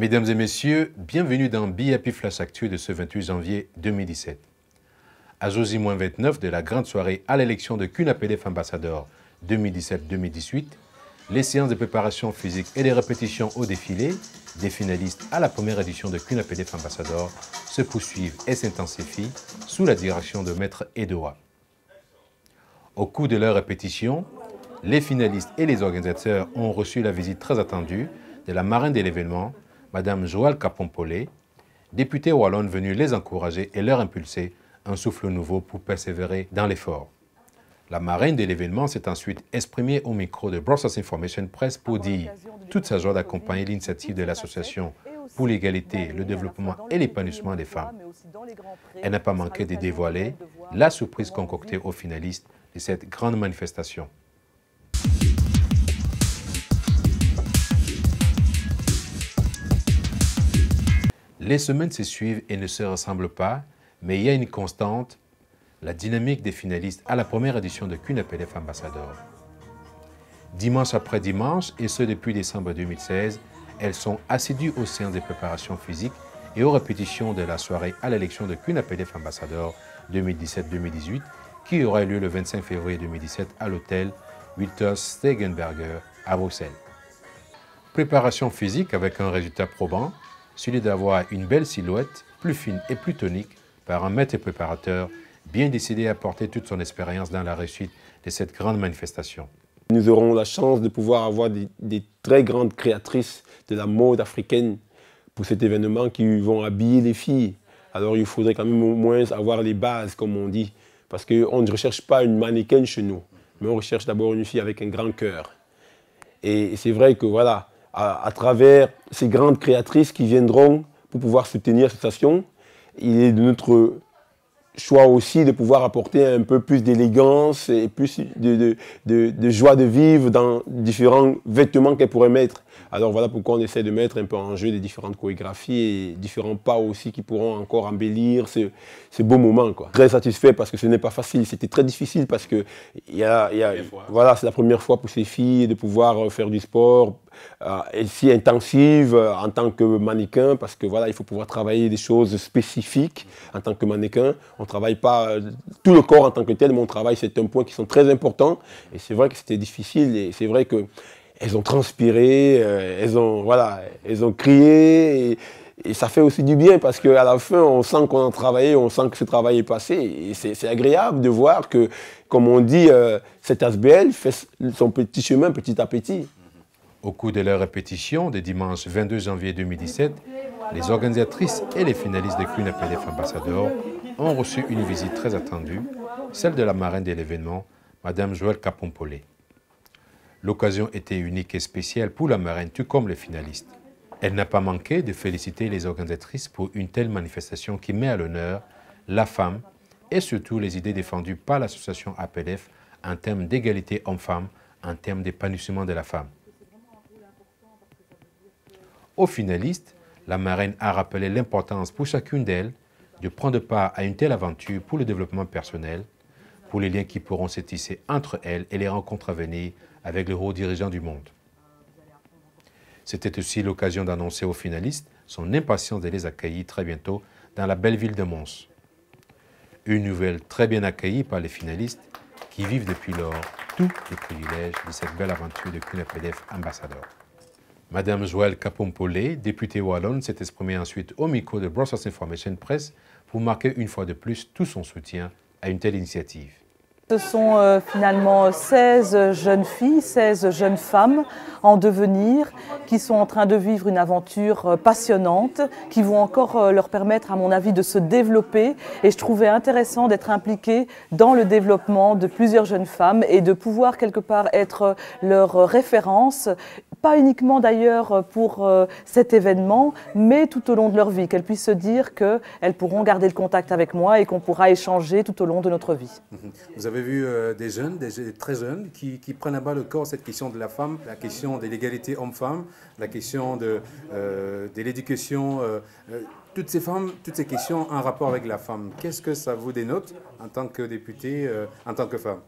Mesdames et messieurs, bienvenue dans BIP Flash Actu de ce 28 janvier 2017. À Josie-29 de la grande soirée à l'élection de CUNAPDF ambassadeur 2017-2018, les séances de préparation physique et les répétitions au défilé des finalistes à la première édition de CUNAPDF ambassadeur se poursuivent et s'intensifient sous la direction de Maître Edoa. Au cours de leur répétition, les finalistes et les organisateurs ont reçu la visite très attendue de la marraine de l'événement, Madame Joël Capompolé, députée wallonne venue les encourager et leur impulser un souffle nouveau pour persévérer dans l'effort. La marraine de l'événement s'est ensuite exprimée au micro de Brussels Information Press pour dire toute sa joie d'accompagner l'initiative de l'association pour l'égalité, le développement et l'épanouissement des femmes. Elle n'a pas manqué de dévoiler la surprise concoctée aux finalistes de cette grande manifestation. Les semaines se suivent et ne se ressemblent pas, mais il y a une constante, la dynamique des finalistes à la première édition de CUNAPLF Ambassador. Dimanche après dimanche, et ce depuis décembre 2016, elles sont assidues aux séances de préparation physique et aux répétitions de la soirée à l'élection de CUNAPLF Ambassador 2017-2018 qui aura lieu le 25 février 2017 à l'hôtel Wilters Stegenberger à Bruxelles. Préparation physique avec un résultat probant, celui d'avoir une belle silhouette, plus fine et plus tonique, par un maître préparateur bien décidé à porter toute son expérience dans la réussite de cette grande manifestation. Nous aurons la chance de pouvoir avoir des, des, très grandes créatrices de la mode africaine pour cet événement qui vont habiller les filles. Alors il faudrait quand même au moins avoir les bases, comme on dit, parce qu'on ne recherche pas une mannequin chez nous, mais on recherche d'abord une fille avec un grand cœur. Et c'est vrai que voilà, à, travers ces grandes créatrices qui viendront pour pouvoir soutenir cette station. Il est de notre choix aussi de pouvoir apporter un peu plus d'élégance et plus de, de, joie de vivre dans différents vêtements qu'elle pourrait mettre. Alors voilà pourquoi on essaie de mettre un peu en jeu des différentes chorégraphies et différents pas aussi qui pourront encore embellir ce, moments. Quoi. Très satisfait parce que ce n'est pas facile, c'était très difficile parce que y a, y a, voilà, c'est la première fois pour ces filles de pouvoir faire du sport si intensive euh, en tant que mannequin parce que voilà, il faut pouvoir travailler des choses spécifiques en tant que mannequin. On ne travaille pas tout le corps en tant que tel, mais on travaille, c'est un point qui sont très importants et c'est vrai que c'était difficile et c'est vrai que elles ont transpiré, euh, elles, ont, voilà, elles ont crié. Et, ça fait aussi du bien parce qu'à la fin, on sent qu'on a travaillé, on sent que ce travail est passé. Et c'est agréable de voir que, comme on dit, euh, cet ASBL fait son petit chemin petit à petit. Au cours de leur répétition de dimanche 22 janvier 2017, les organisatrices et les finalistes de Queen APDF Ambassador ont reçu une visite très attendue, celle de la marraine de l'événement, Madame Joëlle Capompolé. L'occasion était unique et spéciale pour la marraine, tout comme les finalistes. Elle n'a pas manqué de féliciter les organisatrices pour une telle manifestation qui met à l'honneur la femme et surtout les idées défendues par l'association APLF en termes d'égalité homme-femme, en termes d'épanouissement de la femme. Aux finalistes, la marraine a rappelé l'importance pour chacune d'elles de prendre part à une telle aventure pour le développement personnel, pour les liens qui pourront se tisser entre elles et les rencontres à venir avec les hauts dirigeants du monde. C'était aussi l'occasion d'annoncer aux finalistes son impatience de les accueillir très bientôt dans la belle ville de Mons. Une nouvelle très bien accueillie par les finalistes qui vivent depuis lors tous les privilèges de cette belle aventure de CUNAPDF ambassadeur. Madame Joëlle Capompolé, députée wallonne, s'est exprimée ensuite au micro de Brussels Information Press pour marquer une fois de plus tout son soutien à une telle initiative. Ce sont euh, finalement 16 jeunes filles, 16 jeunes femmes en devenir qui sont en train de vivre une aventure euh, passionnante, qui vont encore euh, leur permettre, à mon avis, de se développer. Et je trouvais intéressant d'être impliquée dans le développement de plusieurs jeunes femmes et de pouvoir quelque part être leur référence pas uniquement d'ailleurs pour euh, cet événement, mais tout au long de leur vie, qu'elles puissent se dire qu'elles pourront garder le contact avec moi et qu'on pourra échanger tout au long de notre vie. Mhm. Vous avez vu euh, des jeunes, des très jeunes, qui, prennent à bas le corps cette question de la femme, la question de l'égalité homme-femme, la question de, euh, de l'éducation. toutes ces femmes, toutes ces questions en rapport avec la femme, qu'est-ce que ça vous dénote en tant que députée, en tant que femme?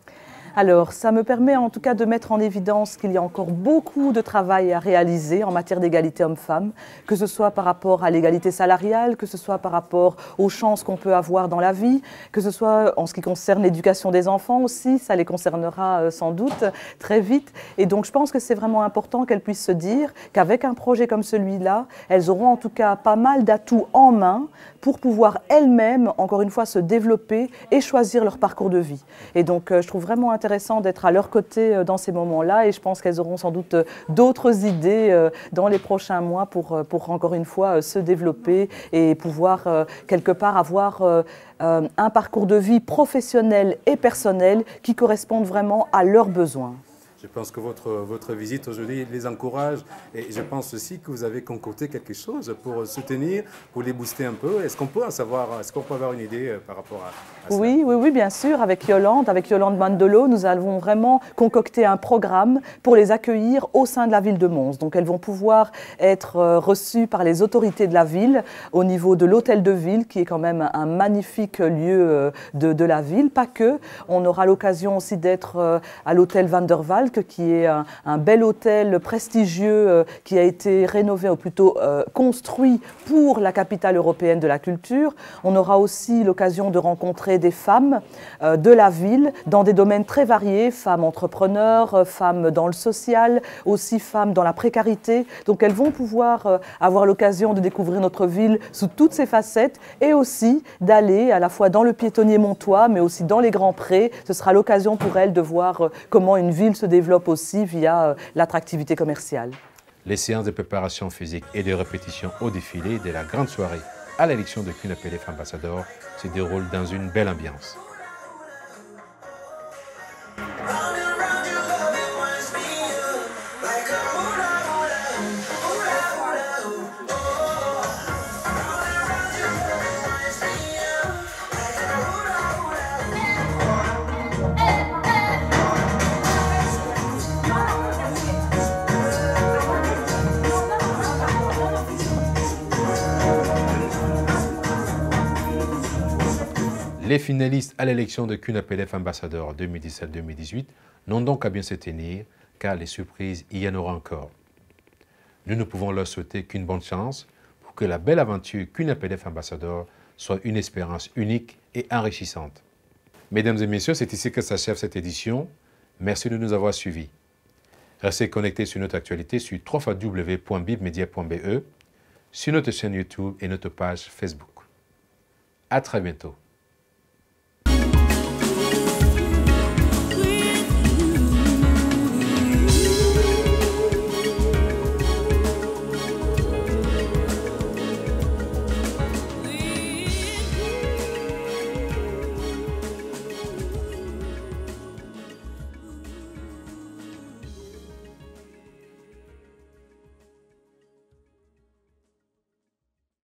Alors, ça me permet en tout cas de mettre en évidence qu'il y a encore beaucoup de travail à réaliser en matière d'égalité homme-femme, que ce soit par rapport à l'égalité salariale, que ce soit par rapport aux chances qu'on peut avoir dans la vie, que ce soit en ce qui concerne l'éducation des enfants aussi, ça les concernera euh, sans doute très vite. Et donc, je pense que c'est vraiment important qu'elles puissent se dire qu'avec un projet comme celui-là, elles auront en tout cas pas mal d'atouts en main pour pouvoir elles-mêmes, encore une fois, se développer et choisir leur parcours de vie. Et donc, euh, je trouve vraiment intéressant d'être à leur côté euh, dans ces moments-là et je pense qu'elles auront sans doute euh, d'autres idées dans les prochains mois pour, encore une fois se développer et pouvoir quelque part avoir un parcours de vie professionnel et personnel qui correspondent vraiment à leurs besoins. Je pense que votre, votre visite aujourd'hui les encourage et je pense aussi que vous avez concocté quelque chose pour soutenir, pour les booster un peu. Est-ce qu'on peut en savoir, est-ce qu'on peut avoir une idée euh, par rapport à, ça Oui, oui, oui, bien sûr. Avec Yolande, avec Yolande Mandelo, nous avons vraiment concocté un programme pour les accueillir au sein de la ville de Mons. Donc elles vont pouvoir être euh, reçues par les autorités de la ville au niveau de l'hôtel de ville, qui est quand même un magnifique lieu euh, de, la ville. Pas que, on aura l'occasion aussi d'être à l'hôtel Van der qui est un, bel hôtel prestigieux euh, qui a été rénové, ou plutôt euh, construit pour la capitale européenne de la culture. On aura aussi l'occasion de rencontrer des femmes euh, de la ville dans des domaines très variés, femmes entrepreneurs, femmes dans le social, aussi femmes dans la précarité. Donc elles vont pouvoir avoir l'occasion de découvrir notre ville sous toutes ses facettes et aussi d'aller à la fois dans le piétonnier montois, mais aussi dans les grands prés. Ce sera l'occasion pour elles de voir comment une ville se développe aussi via euh, l'attractivité commerciale. Les séances de préparation physique et de répétition au défilé de la grande soirée à l'élection de QNAPLF ambassadeur se déroulent dans une belle ambiance. Les finalistes à l'élection de QNAPLF ambassadeur 2017-2018 n'ont donc à bien se tenir, car les surprises, y en aura encore. Nous ne pouvons leur souhaiter qu'une bonne chance pour que la belle aventure QNAPLF ambassadeur soit une expérience unique et enrichissante. Mesdames et messieurs, c'est ici que s'achève cette édition. Merci de nous avoir suivis. Restez connectés sur notre actualité sur www.bibmedia.be, sur notre chaîne YouTube et notre page Facebook. À très bientôt.